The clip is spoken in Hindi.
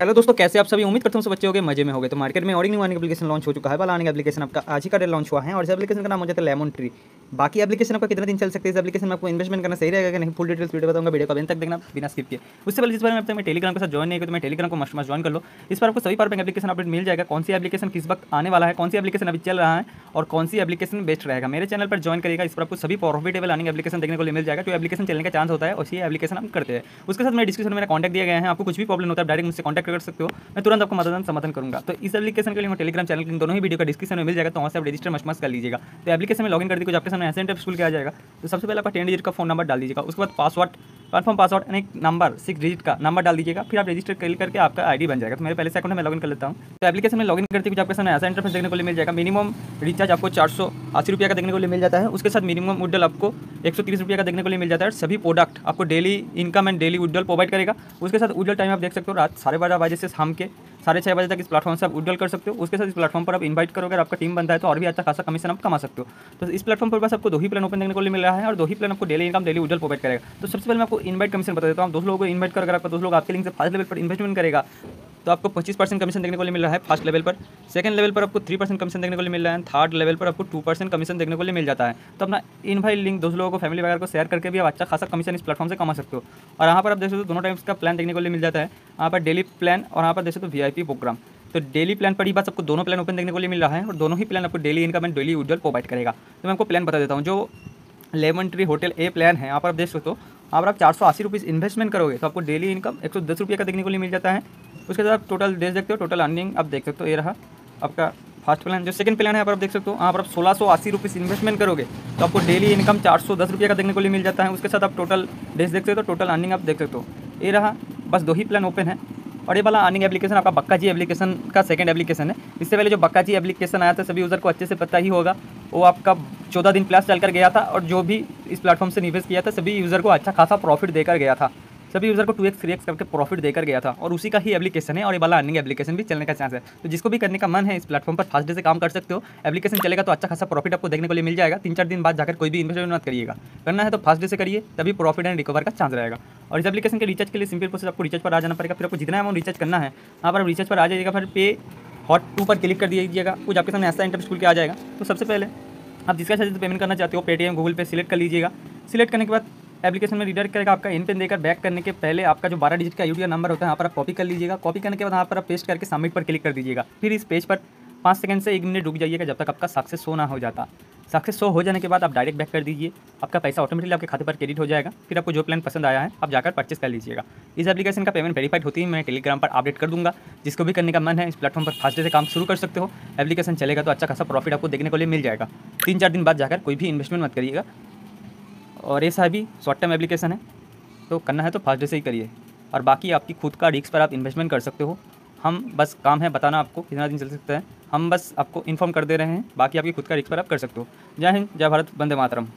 हेलो दोस्तों, कैसे आप सभी? उम्मीद करते हैं सब बच्चे गए मज़े में हो गए तो मार्केट में और न्यू आने एप्लीकेशन लॉन्च हो चुका है। वाला आने एप्लीकेशन आपका आज ही का लॉन्च हुआ है और इस एप्लीकेशन का नाम हो जाता है लेमन ट्री बाकी एप्लीकेशन आपका कितना दिन चल सकते हैं? इस एप्लीकेशन में आपको इन्वेस्टमेंट करना सही रहेगा कि नहीं? फुल डिटेल्स वीडियो बताऊँगा वीडियो को अभी तक देखना, बिना स्किप किए। उससे पहले जिस बार मैं टेलीग्राम के साथ ज्वाइन नहीं किया तो मैं टेलीग्राम को मस्ट मस्ट ज्वाइन कर लो। इस पर आपको सभी पार एप्लीकेशन अपडेट मिल जाएगा। कौन सी एप्लीकेशन किस वक्त आने वाला है, कौन सी एप्लीकेशन अभी चल रहा है, और कौन सी एप्लीकेशन बेस्ट रहेगा? मेरे चैनल पर ज्वाइन करेगा इस पर आपको सभी प्रॉफिटेबल आने एप्लीकेशन देखने को मिल जाएगा। जो एप्लीकेशन चलने का चांस होता है उसी एप्लीकेशन हम करते हैं। उसके साथ मेरे डिस्क्रिप्शन में कॉन्टैक्ट दिया गया है। आपको कुछ भी प्रॉब्लम होता है डायरेक्ट मुझसे कॉन्टैक्ट कर सकते हो। मैं तुरंत आपको मदद समाधान करूँगा। तो इस एप्लीकेशन के लिए टेलीग्राम चैनल दोनों ही वीडियो का डिस्क्रिप्शन में मिल जाएगा। तो वहाँ से आप रजिस्टर मस्ट मस्त कर लीजिएगा। तो एप्लीकेशन में लॉगिन कर दी, कुछ आपके सामने एसेंट स्कूल किया जाएगा तो सबसे पहले आपका टेन डिजिट का फ़ोन नंबर डाल दीजिएगा, उसके बाद पासवर्ड कन्फर्म पासवर्ड यानी नंबर सिक्स डिजिट का नंबर डाल दीजिएगा, फिर आप रजिस्टर कर करके आपका आईडी बन जाएगा। तो मेरे पहले से अकाउंट में लॉगिन कर लेता हूँ। तो एप्लीकेशन में लॉगिन करते हुए आपके सामने ऐसा इंटरफेस देखने को मिल जाएगा। मिनिमम रिचार्ज आपको चार सौ का देखने को मिल जाता है। उसके साथ मिनिमम उड्डल आपको एक सौ का देखने को मिल जाता है। सभी प्रोडक्ट आपको डेली इनकम एंड डेली उड्डल प्रोवाइड करेगा। उसके साथ उड्डल टाइम आप देख सकते हो, रात साढ़े बजे से शाम के। साढ़े छः बजे तक इस प्लेटफॉर्म से आप उड्डल कर सकते हो। उसके साथ इस प्लेटफॉर्म पर आप इन्वाइट करोगे अगर आपका टीम बनता है तो और भी अच्छा खासा कमीशन आप कमा सकते हो। तो इस प्लेटफॉर्म पर बस आपको दो ही प्लान ओपन देने को मिल रहा है और दो ही प्लान आपको डेली इनकम डेली उड्डल प्रोवाइड करेगा। तो सबसे पहले मैं आपको इन्वाइट कमीशन बता देता हूँ। आप दोस्तों लोगों को इन्वाइट कर आपका दोस्तों लोग आपके लिंक से फास्ट लेवल पर इन्वेस्टमेंट करेगा तो आपको पच्चीस परसेंट कमीशन देखने को मिल रहा है फ़र्स्ट लेवल पर। सेकंड लेवल पर आपको थ्री परसेंट कमीशन देखने को मिल रहा है। थर्ड लेवल पर आपको टू परसेंट कमीशन देखने को मिल जाता है। तो अपना इन भाई लिंक दोस्तों लोगों को फैमिली वगैरह को शेयर करके भी आप अच्छा खासा कमीशन इस प्लेटफॉर्म से कमा सकते हो। और यहाँ पर आप देख सकते हो दोनों टाइम्स का प्लान देखने को मिल जाता है। यहाँ पर डेली प्लान और यहाँ पर देख सकते हो वी प्रोग्राम तो डेली प्लान पर ही बात आपको दोनों प्लान ओपन देखने को मिल रहा है और दोनों ही प्लान आपको डेली इनकम एंड डेली उज्जवल प्रोवाइड करेगा। तो मैं आपको प्लान बता देता हूँ। जो Lemon Tree hotel A plan है, यहाँ पर आप देख सकते हो आप चार सौ अस्सी इन्वेस्टमेंट करोगे तो आपको डेली इनकम एक सौ दस रुपये का देखने को मिल जाता है। उसके बाद आप टोटल डेज़ देखते हो टोटल अर्निंग आप देख सकते हो, ये रहा आपका फ़र्स्ट प्लान जो सेकंड प्लान है पर आप देख सकते हो, यहाँ पर आप सोलह सौ अस्सी रुपीज़ इन्वेस्टमेंट करोगे तो आपको डेली इनकम चार सौ दस रुपये का देखने को लिए मिल जाता है। उसके साथ आप टोटल डेज़ देख सकते हो टोटल अर्निंग आप देख सकते हो। ये रहा, बस दो ही प्लान ओपन है। और ये वाला अर्निंग एप्लीकेशन आपका बक्का जी एप्लीकेशन का सेकंड एप्लीकेशन है। इससे पहले जो बक्का जी एप्लीकेशन आया था, सभी यूज़र को अच्छे से पता ही होगा, वो आपका चौदह दिन प्लस चल कर गया था और जो भी इस प्लेटफॉर्म से निवेश किया था, सभी यूज़र को अच्छा खासा प्रॉफिट देकर गया था। सभी यूज़र को टू एक्स थ्री एक्स करके प्रॉफिट देकर गया था और उसी का ही एप्लीकेशन है और ये वाला अर्निंग एप्लीकेशन भी चलने का चांस है। तो जिसको भी करने का मन है इस प्लेटफॉर्म पर फ़र्स्ट डे से काम कर सकते हो। एप्लीकेशन चलेगा तो अच्छा खासा प्रॉफिट आपको देखने को लिए मिल जाएगा। तीन चार दिन बाद जाकर कोई भी इन्वेस्टमेंट मत करिएगा। करना है तो फ़र्स्ट डे से करिए, तभी प्रॉफिट एंड रिकवर का चांस रहेगा। और इस एप्लीकेशन के रिचार्ज के लिए सिंपल प्रोसेस आपको रिचार्ज पर आ जाना पड़ेगा। फिर आपको जितना अमाउंट रिचार्ज करना है, वहाँ पर रिचार्ज पर आ जाएगा फिर पे हॉट टू पर क्लिक कर दीजिएगा। कुछ आपके सामने ऐसा इंटर स्कूल के आ जाएगा। तो सबसे पहले आप जिसका चार्ज पेमेंट करना चाहते हो पेटीएम गूगल पे सिलेक्ट कर लीजिएगा। सिलेक्ट करने के बाद एप्लीकेशन में रिडायरेक्ट करेगा, आपका इन पेन देकर बैक करने के पहले आपका जो बारह डिजिट का यूटीआर नंबर होता है यहाँ पर आप कॉपी कर लीजिएगा। कॉपी करने के बाद यहाँ पर आप पेस्ट करके सबमिट पर क्लिक कर दीजिएगा। फिर इस पेज पर पाँच सेकंड से एक मिनट रुक जाइएगा, जब तक आपका सक्सेस शो ना हो जाता। सक्सेस हो जाने के बाद आप डायरेक्ट बैक कर दीजिए। आपका पैसा ऑटोमेटिकली आपके खाते पर क्रेडिट हो जाएगा। फिर आपको जो प्लान पसंद आया है, आप जाकर परचेस कर लीजिएगा। इस एप्लीकेशन का पेमेंट वेरीफाइड होती है मैं टेलीग्राम पर अपडेट कर दूँगा। जिसको भी करने का मन है, इस प्लेटफॉर्म पर फास्ट से काम शुरू कर सकते हो। एप्लीकेशन चलेगा तो अच्छा खासा प्रॉफिट आपको देखने को लिए मिल जाएगा। तीन चार दिन बाद जाकर कोई भी इन्वेस्टमेंट मत करिएगा। और ये सा भी शॉर्ट टर्म एप्लीकेशन है। तो करना है तो फास्ट डे से ही करिए। और बाकी आपकी खुद का रिक्स पर आप इन्वेस्टमेंट कर सकते हो। हम बस काम है बताना आपको कितना दिन चल सकता है। हम बस आपको इन्फॉर्म कर दे रहे हैं। बाकी आपकी खुद का रिक्स पर आप कर सकते हो। जय हिंद, जय भारत बंदे मातरम।